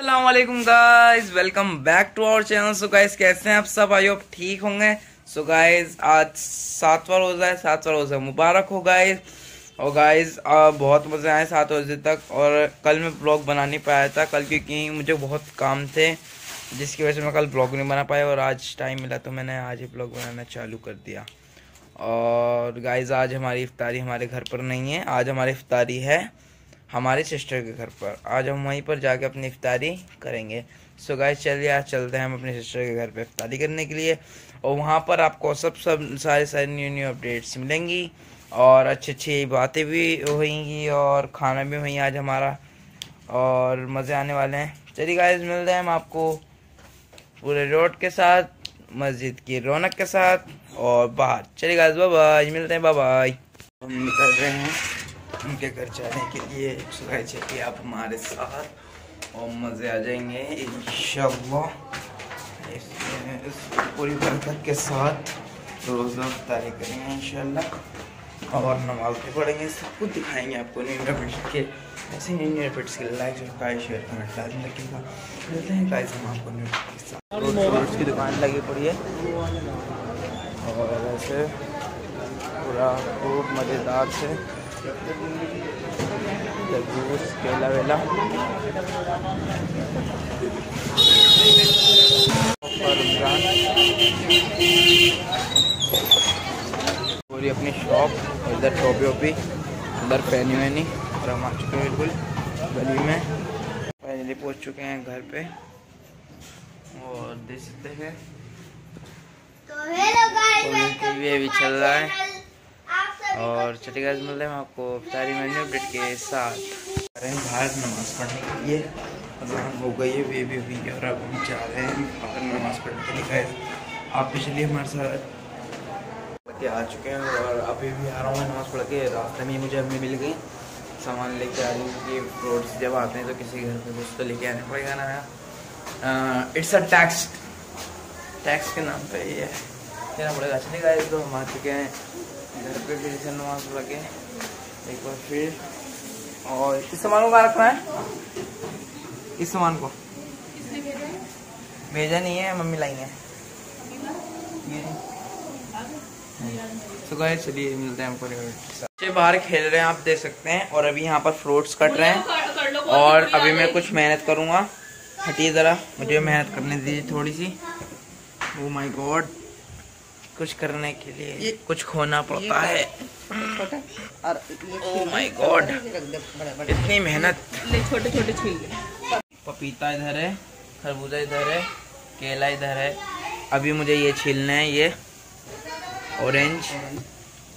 Aslam guys welcome back to our channel so guys कैसे हैं आप सब? आई होप ठीक होंगे। सो गाइज़ आज सातवां रोज़ा है। सातवां रोज़ा मुबारक हो गाइज़ और गाइज़ बहुत मज़े आए सात रोज़े तक। और कल मैं ब्लॉग बना नहीं पाया था। कल क्योंकि मुझे बहुत काम थे, जिसकी वजह से मैं कल ब्लॉग नहीं बना पाया। और आज टाइम मिला तो मैंने आज ही ब्लॉग बनाना चालू कर दिया। और गाइज़ आज हमारी इफ्तारी हमारे घर पर नहीं है। आज हमारी इफ्तारी है हमारे सिस्टर के घर पर। आज हम वहीं पर जाके अपनी इफ्तारी करेंगे। सो गाइस चलिए, आज चलते हैं हम अपने सिस्टर के घर पर इफ्तारी करने के लिए। और वहाँ पर आपको सब सब, सारे सारे न्यू न्यू अपडेट्स मिलेंगी। और अच्छी अच्छी बातें भी होंगी और खाना भी वहीं आज हमारा। और मज़े आने वाले हैं। चलिए गाइस मिलते हैं हम आपको पूरे रोड के साथ, मस्जिद की रौनक के साथ। और बाहर। चलिए गाइस बाय मिलते हैं बाय हम निकल रहे हैं। उनके घर जाने के लिए सुबह चलिए आप हमारे साथ और मज़े आ जाएँगे, इंशाल्लाह। पूरी बरकत के साथ रोज़ा तारी करेंगे, इंशाल्लाह। और नमाज़ भी पढ़ेंगे, सब कुछ दिखाएँगे आपको न्यू ईयर के। ऐसे न्यू ईयर के लाइक सब्सक्राइब शेयर कमेंट लाजमी रखिएगा मिलते हैं गाइस हम आपको न्यू के साथ। की दुकान लगी पड़ी है। और ऐसे पूरा खूब मज़ेदार से जूस केला वेला पूरी अपनी शॉप इधर टोपी वोपी उधर पहनी वहनी और हम आ चुके हैं बिल्कुल गली में। फाइनली पहुँच चुके हैं घर पे। और देख सकते हैं। तो ये भी चल रहा है। और चलिए गाइस मिलते हैं आपको सारी मेन्यू अपडेट के साथ। बाहर नमाज़ पढ़ने के लिए। हम हो गई है बेबी हुई है और अब हम जा रहे हैं बाहर नमाज़ पढ़ने के लिए। गाइस आप भी चलिए हमारे साथ। के आ चुके हैं और अभी भी आ रहा हूँ नमाज़ पढ़ के। रास्ते में मुझे अभी मिल गई। सामान लेके आ रही हूँ कि फ्रूट्स जब आते हैं तो किसी घर पे कुछ तो लेके आने पड़ेगा ना। इट्स अ टैक्स टैक्स के नाम पे ये देना पड़ेगा चलिए गाइस तो हम आ चुके हैं। घर पे फिर से नमाज़ पढ़ के एक बार फिर। और इस सामान को कहाँ रखना है? इस सामान को। भेजा नहीं है मम्मी लाई है। तो चलिए मिलते हैं हमको बच्चे बाहर खेल रहे हैं आप देख सकते हैं। और अभी यहाँ पर फ्रूट्स कट रहे हैं। और अभी मैं कुछ मेहनत करूँगा। हटिए ज़रा मुझे मेहनत करने दीजिए थोड़ी सी। ओ माय गॉड कुछ करने के लिए कुछ खोना पड़ता है। ओह माय गॉड इतनी मेहनत। छोटे छोटे छील पपीता इधर है खरबूजा इधर है केला इधर है। अभी मुझे ये छीलना है ये ऑरेंज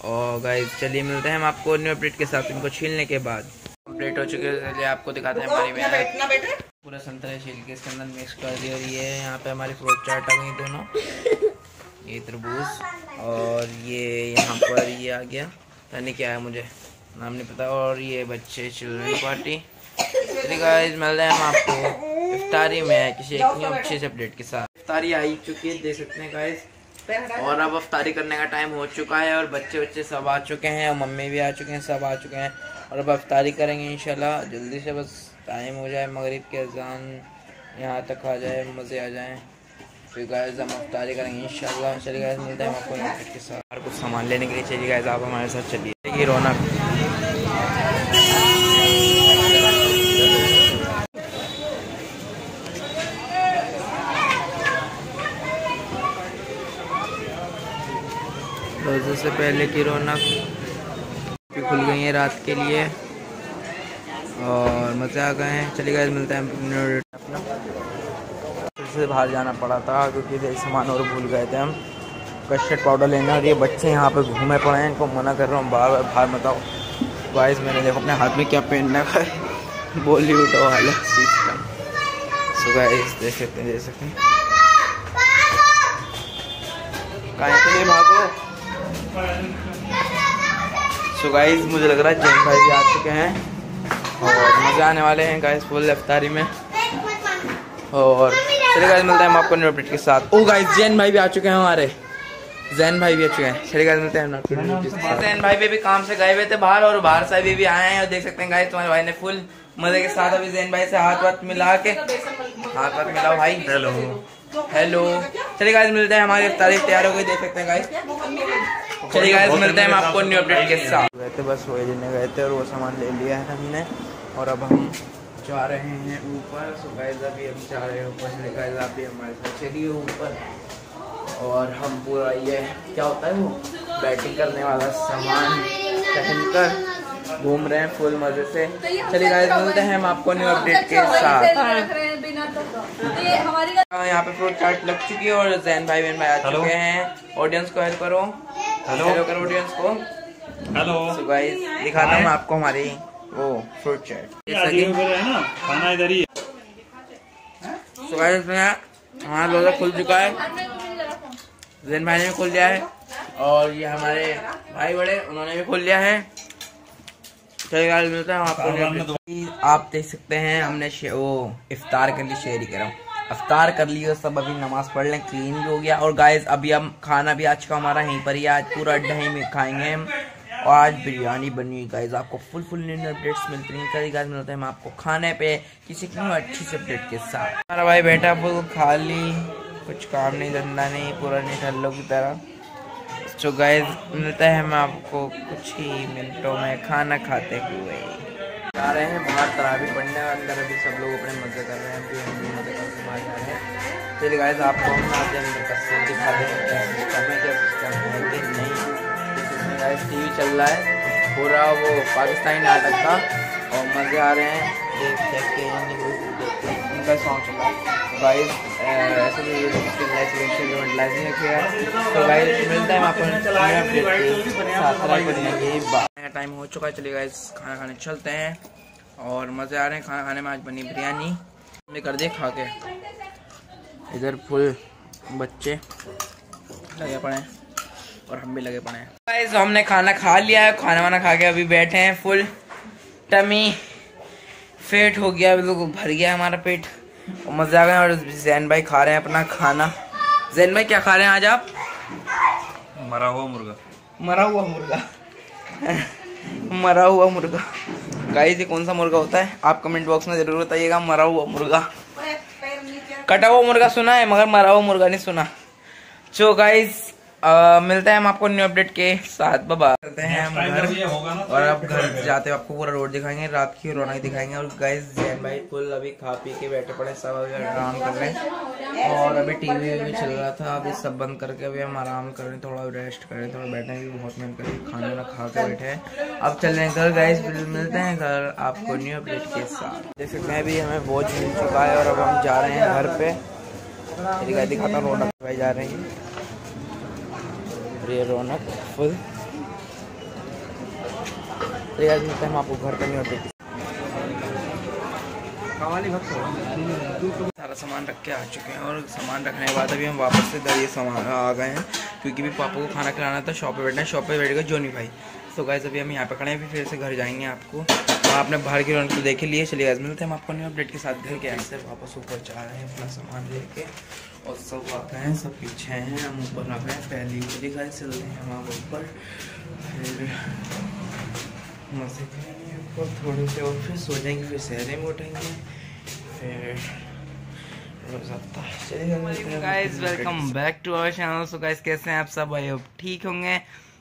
और गाइस चलिए मिलते हैं हम आपको न्यू अपडेट के साथ इनको छीलने के बाद। कंप्लीट हो चुके हैं चलिए आपको दिखाते हैं हमारी मेहनत पूरा संतरे छील के इसके अंदर मिक्स कर दिया और ये यहाँ पे हमारी फ्रूट चाट आ गई दोनों। ये तरबूज और ये यहाँ पर ये आ गया। यानी क्या है मुझे नाम नहीं पता। और ये बच्चे चिल्ड्रन पार्टी। गाइस मिल रहे हैं हम आपको। इफ्तारी में किसी एक अच्छे से अपडेट के साथ। इफ्तारी आई चुकी है देख सकते हैं गाइस और अब अफ्तारी करने का टाइम हो चुका है और बच्चे बच्चे सब आ चुके हैं और मम्मी भी आ चुके हैं सब आ चुके हैं। और अब अफ्तारी करेंगे इंशाल्लाह। जल्दी से बस टाइम हो जाए मगरिब के अजान यहाँ तक आ जाए मज़े आ जाएँ। फिर हम अफ्तारी करेंगे के साथ। कुछ सामान लेने के लिए चलिए गाइस आप हमारे साथ चलिए। रौनक। रोज़े से पहले की रौनक खुल गई है रात के लिए। और मज़े आ गए हैं। चलिए गाइस मिलते हैं से बाहर जाना पड़ा था, क्योंकि एक सामान और भूल गए थे हम। कस्टर्ड पाउडर लेना और ये बच्चे यहाँ पे घूमे पड़े हैं, इनको मना कर रहा हूँ, बार बाहर बताओ। वाइस मैंने देखो अपने हाथ में क्या पहनना है। बॉलीवुड वाला सिस्टम देख सकते हैं, देख सकते हैं। के लिए भागो? सो गाइस मुझे लग रहा है जैन भाई भी आ चुके हैं। और मज़े आने वाले हैं गाइस फुल अफ्तारी में। और चलिए गाइस मिलते हैं हम आपको न्यू अपडेट के साथ। ओ गाइस जैन भाई भी आ चुके हैं हमारे। जैन भाई भी अच्छे हैं। चलिए गाइस मिलते हैं जैन भाई भी, भी काम से गए हुए थे बाहर और बाहर से अभी भी आए हैं। और देख सकते हैं गाइस तुम्हारे भाई ने फुल मज़े के साथ अभी जैन भाई से हाथ वाथ मिला के हाथ वाथ मिलाओ भाई। हेलो हेलो चलिए गाइस मिलते हैं हमारी तारीफ़ तैयार हो गई देख सकते हैं गाइस चलिए गाइस मिलते हैं हम आपको न्यू अपडेट के साथ। गए थे बस वही लेने गए थे और वो सामान ले लिया है हमने। और अब हम जा रहे हैं ऊपर। सो गाइस अभी हम जा रहे हैं ऊपर से गाइस आप भी हमारे साथ चलिए ऊपर। और हम पूरा ये क्या होता है वो? बैटिंग करने वाला सामान पहनकर घूम रहे हैं फुल मज़े से। चलिए गाइस मिलते हैं हम आपको न्यू अपडेट के साथ। यहाँ पे फ्रूट चाट लग चुकी है और जैन भाई बहन भाई आ चुके हैं। ऑडियंस को हेल्प करो। हेलो करो ऑडियंस को। हेलो सो गाइस दिखाता हूँ आपको हमारी वो फ्रूट चाट खाना इधर ही सो गाइस हमारा लोजा खुल चुका है। जैन भाई ने भी खोल लिया है। और ये हमारे भाई बड़े उन्होंने भी खोल लिया है। चलिए मिलता है आपको आप देख सकते हैं हमने वो इफ्तार कर ली शेयरी कर। रहा हूँ अफ्तार कर लिया सब अभी नमाज़ पढ़ लें क्लीन भी हो गया। और गाइस अभी हम खाना भी आज का हमारा यहीं पर ही आज पूरा अड्डा ही में खाएँगे हम। और आज बिरयानी बनी गाइस आपको फुल फुल न्यू अपडेट्स मिलती हैं। चलिए गाइस मिलते हैं हम आपको खाने पे किसी की अच्छी से अपडेट के साथ। हमारा भाई बेटा फुल खाली। कुछ काम नहीं, धंधा नहीं, पूरा नहीं ठल्लो की तरह। तो गाइस मिलता है हम आपको कुछ ही मिनटों में खाना खाते हुए। जा रहे हैं बाहर, तरावी पढ़ने अंदर अभी सब लोग अपने मज़े कर रहे हैं अभी हम मज़े बाहर जा रहे हैं। चलिए गाइस आपको हम आज अंदर का सीन दिखा दें क्या सिस्टम है, क्या सिस्टम है। गाइस टी चल रहा है। पूरा वो पाकिस्तानी नाटक का। और मज़े आ रहे हैं। देख देख के उनका सॉन्ग चल है। गाइस ऐसे भी रखिएगा तो गाइस मिलता है आपको टाइम हो चुका है। चलिए गाइस खाना खाने चलते हैं। और मज़े आ रहे हैं खाना खाने में। आज बनी बिरयानी। हमने कर दिए खा के इधर फुल बच्चे। लगे पड़े हैं और हम भी लगे पड़े हैं। गाइस हमने खाना खा लिया है खाना वाना खा के अभी बैठे हैं फुल टमी फेट हो गया अभी लोग भर गया हमारा पेट। और मज़ा आ गया और जैन भाई खा रहे हैं अपना खाना। जैन भाई क्या खा रहे हैं आज आप? मरा हुआ मुर्गा। मरा हुआ मुर्गा। मरा हुआ मुर्गा। गाइस ये कौन सा मुर्गा होता है? आप कमेंट बॉक्स में ज़रूर बताइएगा मरा हुआ मुर्गा। कटा हुआ मुर्गा सुना है मगर मरा हुआ मुर्गा नहीं सुना। जो गाइस मिलते हैं हम आपको न्यू अपडेट के साथ। बाबा चलते हैं हम घर और अब घर जाते हैं आपको पूरा रोड दिखाएँगे रात की रौनक दिखाएँगे। और गाइस जैन भाई फुल अभी खा पी के बैठे पड़े सब अभी आराम कर रहे हैं। और अभी टीवी भी चल रहा था अभी सब बंद करके अभी हम आराम कर रहे हैं थोड़ा रेस्ट कर रहे हैं थोड़ा बैठे हैं बहुत मेहनत करें खाना वाना खा के बैठे हैं। अब चल रहे हैं घर गाइस मिलते हैं घर आपको न्यू अपडेट के साथ। देख सकते हैं अभी हमें बहुत मिल चुका है और अब हम जा रहे हैं घर पे। दिखाता हूँ रौनक भाई जा रहे हैं। ये रौनक, फुल। मिलते हम आपको घर पर नहीं होते सारा सामान रख के आ चुके हैं और सामान रखने के बाद अभी हम वापस से दर ये सामान आ गए हैं, क्योंकि भी पापा को खाना खिलाना था, शॉप पे बैठना है, शॉप पे बैठेगा जोनी भाई। तो गाइज़ अभी हम यहाँ पे खड़े हैं, फिर से घर जाएँगे आपको। आपने बाहर की रौनक तो देख लिए चलिए आज मिलते हैं हम आपको न्यू अपडेट के साथ। घर के ऐसे वापस ऊपर जा रहे हैं, अपना सामान लेके। और सब आ गए हैं, सब पीछे हैं, हम ऊपर आ गए पहली वाली गाय चल रहे हैं हम ऊपर। फिर मज़े करेंगे ऊपर। थोड़े से और फिर सो जाएँगे फिर शहरे में उठेंगे फिर guys welcome back to our channel so guys कैसे हैं आप सब? आई होप ठीक होंगे।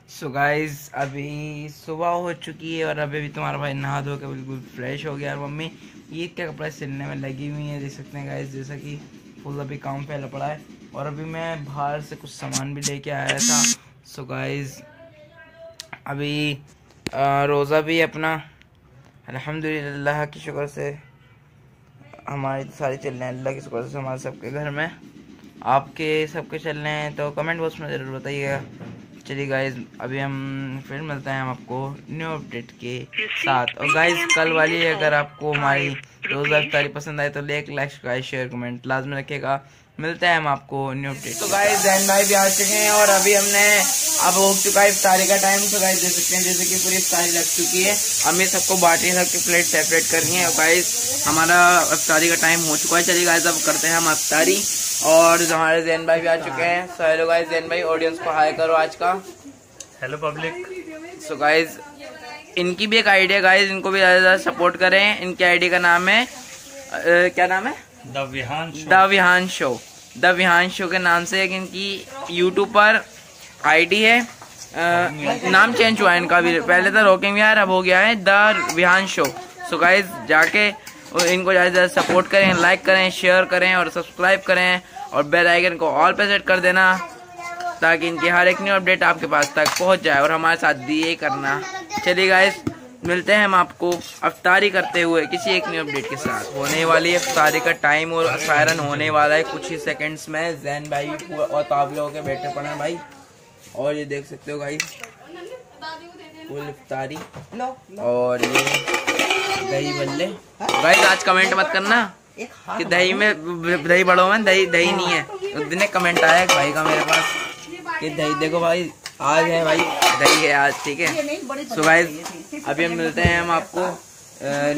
सो गाइस अभी सुबह हो चुकी है और अभी भी तुम्हारा भाई नहा धो के बिल्कुल फ्रेश हो गया और मम्मी ईद के कपड़े सिलने में लगी हुई है, देख सकते हैं गाइस जैसा कि फुल अभी काम फैला पड़ा है। और अभी मैं बाहर से कुछ सामान भी लेके आया था। सो गाइस अभी रोज़ा भी अपना। अल्हम्दुलिल्लाह की शुक्र से हमारी सारी चल रहे हैं। अल्लाह की शुक्र से हमारे सबके घर में। आपके सबके चल रहे हैं तो कमेंट बॉक्स में ज़रूर बताइएगा। चलिए गाइज़ अभी हम फिर मिलते हैं हम आपको न्यू अपडेट के साथ। और गाइज़ कल वाली अगर आपको हमारी रोजा इफ्तारी पसंद आए तो like like subscribe share comment लाजमी रखेगा मिलते हैं हम आपको न्यू अपडेट तो गाइस जैन भाई भी आ चुके हैं और अभी हमने अब हो चुका है इफ्तारी का टाइम तो गाइस देख सकते हैं जैसे कि पूरी इफ्तारी लग चुकी है हमें सबको बांटनी है सबकी प्लेट सेपरेट करनी है और गाइस हमारा इफ्तारी का टाइम हो चुका है चलिए गाइस अब करते हैं हम इफ्तारी और हमारे जैन भाई भी आ चुके हैं सो हेलो गाइस जैन भाई ऑडियंस को हाई करो आज का हेलो पब्लिक सो गाइज़ इनकी भी एक आइडिया गाइज़ इनको भी ज़्यादा ज़्यादा सपोर्ट करें। इनके आइडिया का नाम है अ, क्या नाम है? The Vihaan the Vihaan show. The Vihaan show के नाम से एक इनकी यूट्यूब पर आईडी है। अ, नाम चेंज हुआ है इनका भी। पहले था रॉकिंग विहार अब हो गया है the Vihaan show. So guys जाके इनको ज़्यादा से ज़्यादा सपोर्ट करें लाइक करें शेयर करें और सब्सक्राइब करें और बेल आइकन को ऑल पे सेट कर देना ताकि इनकी हर एक न्यू अपडेट आपके पास तक पहुँच जाए और हमारे साथ दिए करना। चलिए गाइस मिलते हैं हम आपको अफ्तारी करते हुए किसी एक न्यू अपडेट के साथ। होने वाली है अफ्तारी का टाइम और सायरन होने वाला है कुछ ही सेकंड्स में। जैन भाई और ताबले होके बैठे पड़े हैं भाई। और ये देख सकते हो गाइस फुल इफ्तारी और ये दही बल्ले। गाइस आज कमेंट मत करना कि दही में दही बड़ो में दही दही नहीं है। उस दिन कमेंट आया भाई का मेरे पास कि दही देखो भाई आज है भाई। दही है आज ठीक है? सो गाइस अभी हम मिलते हैं हम आपको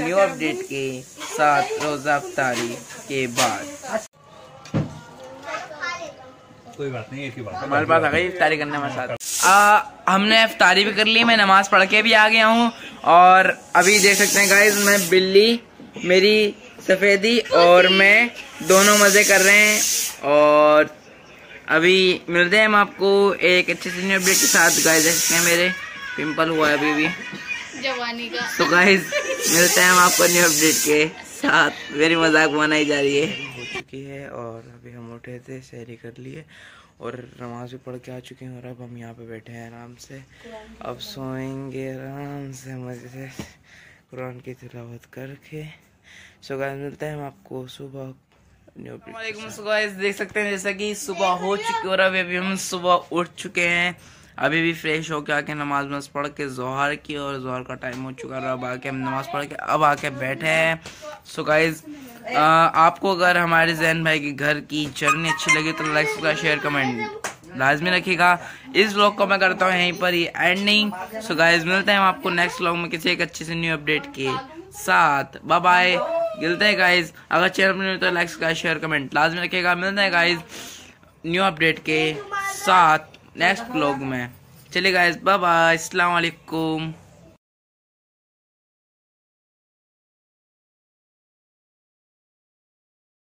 न्यू अपडेट के साथ रोजा अफ्तारी के बाद। कोई बात नहीं एक ही बात। हमारे पास आ गई इफ्तारी करने हमारे साथ। आ, हमने इफ्तारी भी कर ली मैं नमाज़ पढ़ के भी आ गया हूँ। और अभी देख सकते हैं गाइस मैं बिल्ली मेरी सफेदी और मैं दोनों मज़े कर रहे हैं। और अभी मिलते हैं हम आपको एक अच्छे से न्यू अपडेट के साथ गाइस देख सकते हैं मेरे। पिंपल हुआ है अभी भी। जवानी का। तो गाइस मिलते हैं हम आपको न्यू अपडेट के साथ। मेरी मज़ाक बनाई जा रही है। हो चुकी है और अभी हम उठे थे शहरी कर लिए और नमाज़ भी पढ़ के आ चुके हैं और अब हम यहाँ पे बैठे हैं आराम से। अब सोएँगे आराम से मज़े से कुरान की तिलावत करके। सो गाइस मिलते हैं हम आपको सुबह गाइस देख सकते हैं जैसा कि सुबह हो चुकी और अभी अभी हम सुबह उठ चुके हैं। अभी भी फ्रेश होके आके नमाज़ नमाज़ पढ़ के जोहर की और जोहर का टाइम हो चुका है अब आके हम नमाज़ पढ़ के अब आके बैठे हैं। सो गाइज़ आपको अगर हमारे जैन भाई के घर की जर्नी अच्छी लगी तो लाइक सब्सक्राइब शेयर कमेंट लाजमी रखिएगा। इस ब्लॉग को मैं करता हूँ यहीं पर ही एंडिंग सो गाइज़ मिलते हैं हम आपको नेक्स्ट ब्लॉग में किसी एक अच्छे से न्यू अपडेट के साथ। बाय बाय मिलते हैं गाइज़ अगर चैनल नहीं तो लाइक का शेयर कमेंट लाजमी रखेगा मिलते हैं गाइज़ न्यू अपडेट के साथ नेक्स्ट ब्लॉग में. चलिए गाइज़ बाय बाय अस्सलाम वालेकुम